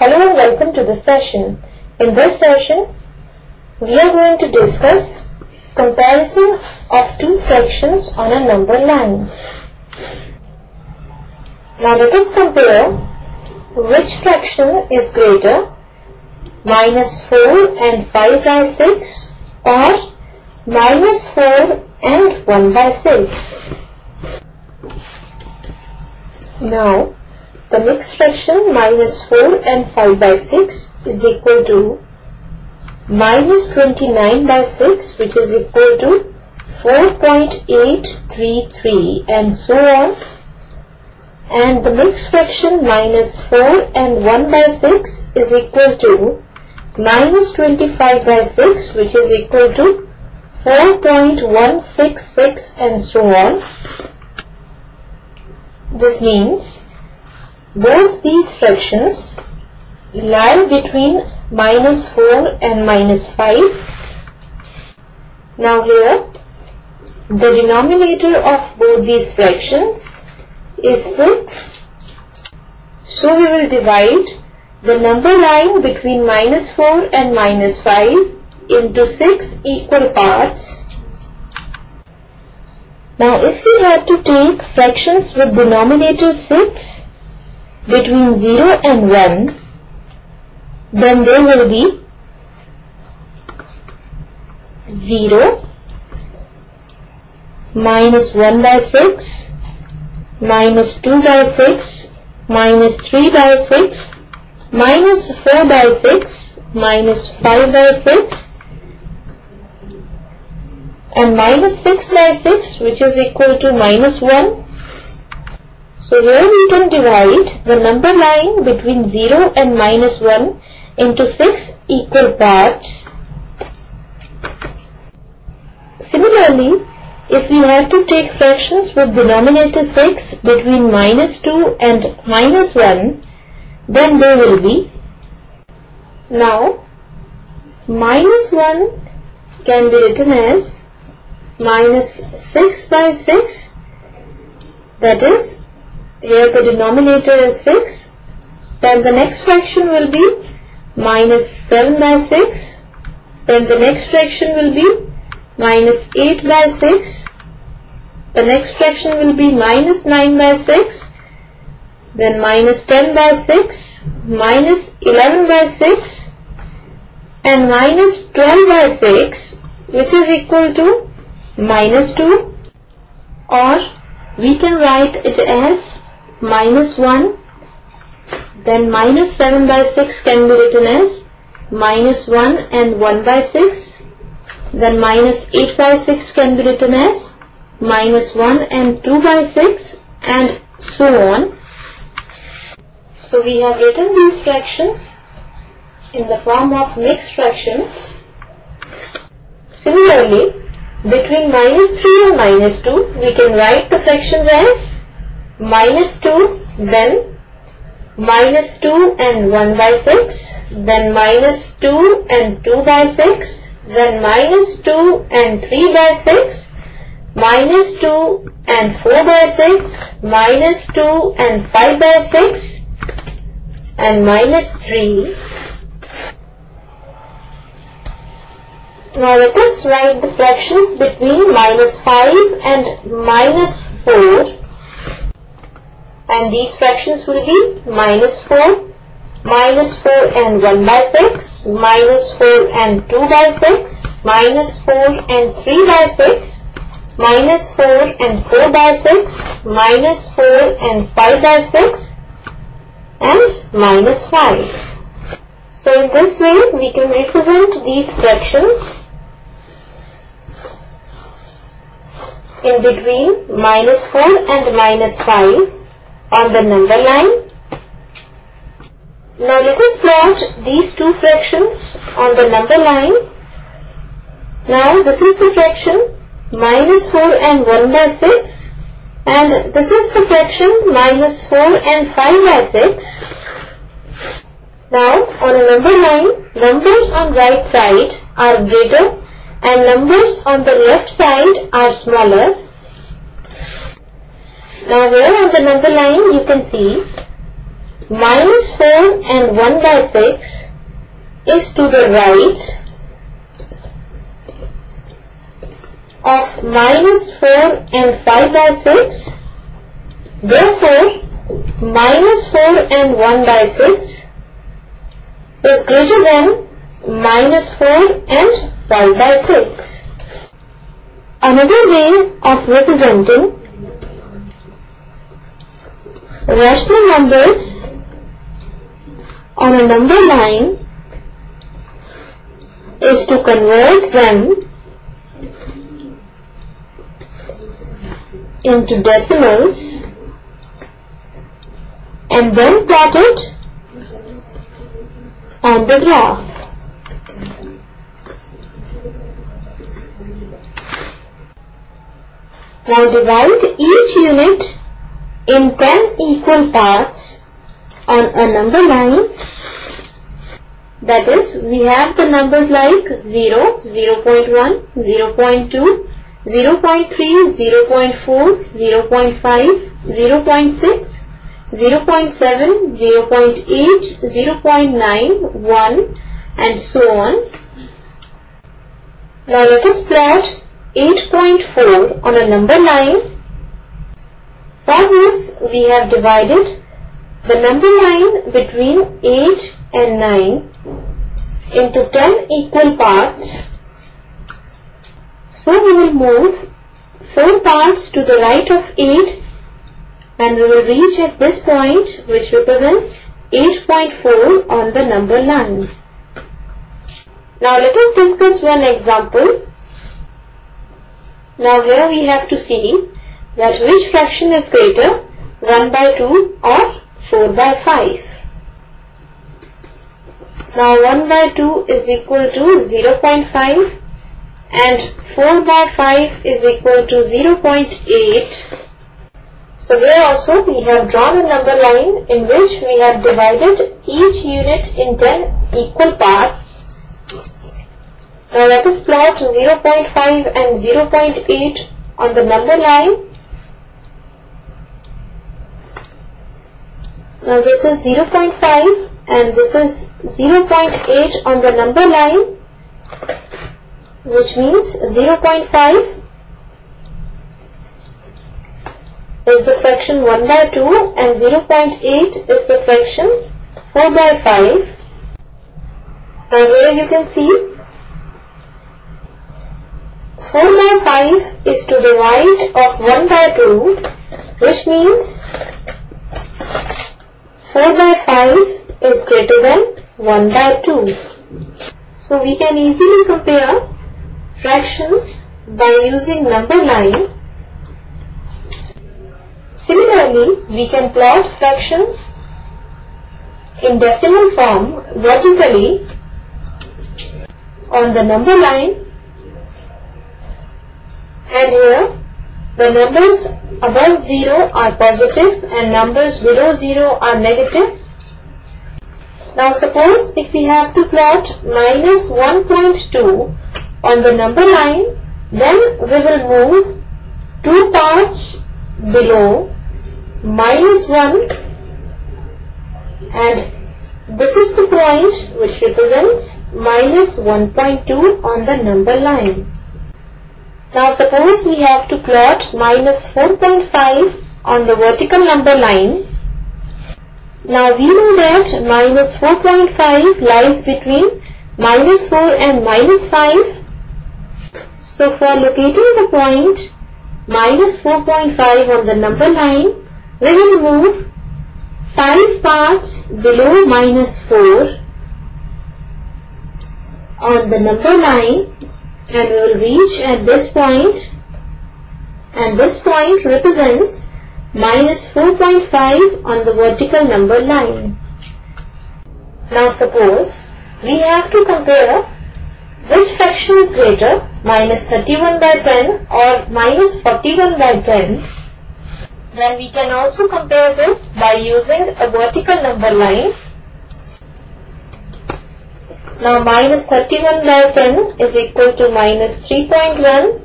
Hello and welcome to this session. In this session, we are going to discuss comparison of two fractions on a number line. Now let us compare which fraction is greater minus 4 and 5 by 6 or minus 4 and 1 by 6. Now the mixed fraction minus 4 and 5 by 6 is equal to minus 29 by 6 which is equal to 4.833 and so on and the mixed fraction minus 4 and 1 by 6 is equal to minus 25 by 6 which is equal to 4.166 and so on. This means both these fractions lie between minus 4 and minus 5. Now here the denominator of both these fractions is 6. So we will divide the number line between minus 4 and minus 5 into 6 equal parts. Now if we have to take fractions with denominator 6 between 0 and 1 then there will be 0 minus 1 by 6 minus 2 by 6 minus 3 by 6 minus 4 by 6 minus 5 by 6 and minus 6 by 6 which is equal to minus 1. So here we can divide the number line between 0 and minus 1 into 6 equal parts. Similarly, if we have to take fractions with denominator 6 between minus 2 and minus 1, then they will be now minus 1 can be written as minus 6 by 6 that is here the denominator is 6 then the next fraction will be minus 7 by 6 then the next fraction will be minus 8 by 6 the next fraction will be minus 9 by 6 then minus 10 by 6 minus 11 by 6 and minus 12 by 6 which is equal to minus 2 or we can write it as minus 1 then minus 7 by 6 can be written as minus 1 and 1 by 6 then minus 8 by 6 can be written as minus 1 and 2 by 6 and so on. So we have written these fractions in the form of mixed fractions. Similarly, between minus 3 and minus 2, we can write the fractions as minus 2, then minus 2 and 1 by 6, then minus 2 and 2 by 6, then minus 2 and 3 by 6, minus 2 and 4 by 6, minus 2 and 5 by 6, and minus 3 Now let us write the fractions between minus 5 and minus 4 and these fractions will be minus 4, minus 4 and 1 by 6, minus 4 and 2 by 6, minus 4 and 3 by 6, minus 4 and 4 by 6, minus 4 and 5 by 6 and minus 5. So in this way we can represent these fractions in between minus 4 and minus 5 on the number line. Now let us plot these two fractions on the number line. Now this is the fraction minus 4 and 1 by 6 and this is the fraction minus 4 and 5 by 6. Now on a number line, numbers on right side are greater and numbers on the left side are smaller. Now here on the number line you can see minus 4 and 1 by 6 is to the right of minus 4 and 5 by 6. Therefore, minus 4 and 1 by 6 is greater than minus 4 and 5 by 6. Another way of representing rational numbers on a number line is to convert them into decimals and then plot it on the graph. Now divide each unit in 10 equal parts on a number line that is we have the numbers like 0, 0 0.1, 0 0.2, 0 0.3, 0 0.4, 0 0.5, 0 0.6, 0 0.7, 0 0.8, 0 0.9, 1 and so on. Now let us plot 8.4 on a number line. For this we have divided the number line between 8 and 9 into 10 equal parts. So we will move 4 parts to the right of 8 and we will reach at this point which represents 8.4 on the number line. Now let us discuss one example. Now here we have to see that which fraction is greater 1 by 2 or 4 by 5. Now 1 by 2 is equal to 0.5 and 4 by 5 is equal to 0.8. So here also we have drawn a number line in which we have divided each unit in 10 equal parts. Now let us plot 0.5 and 0.8 on the number line. Now this is 0.5 and this is 0.8 on the number line which means 0.5 is the fraction 1 by 2 and 0.8 is the fraction 4 by 5. Now here you can see 4 by 5 is to the right of 1 by 2 which means 4 by 5 is greater than 1 by 2. So we can easily compare fractions by using number line. Similarly, we can plot fractions in decimal form vertically on the number line and here the numbers above 0 are positive and numbers below 0 are negative. Now suppose if we have to plot minus 1.2 on the number line then we will move two parts below minus 1 and this is the point which represents minus 1.2 on the number line. Now suppose we have to plot minus 4.5 on the vertical number line. Now we know that minus 4.5 lies between minus 4 and minus 5. So for locating the point minus 4.5 on the number line, we will move 5 parts below minus 4 on the number line and we will reach at this point and this point represents minus 4.5 on the vertical number line. Now suppose we have to compare which fraction is greater minus 31 by 10 or minus 41 by 10 then we can also compare this by using a vertical number line now minus 31 by 10 is equal to minus 3.1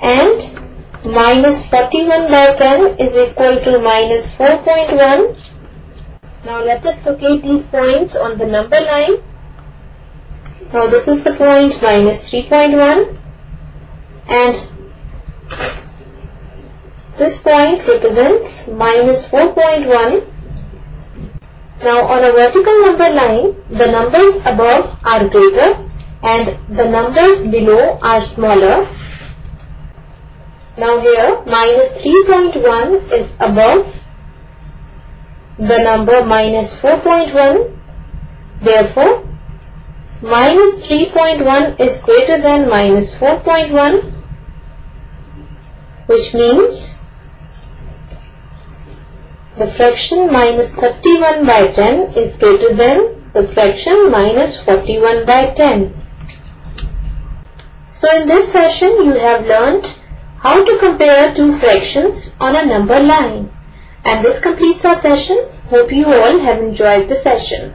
and minus 41 by 10 is equal to minus 4.1 Now let us locate these points on the number line. Now this is the point minus 3.1 and this point represents minus 4.1. Now on a vertical number line, the numbers above are greater and the numbers below are smaller. Now here minus 3.1 is above the number minus 4.1. Therefore, minus 3.1 is greater than minus 4.1 which means the fraction minus 31 by 10 is greater than the fraction minus 41 by 10. So in this session you have learnt how to compare two fractions on a number line. And this completes our session. Hope you all have enjoyed the session.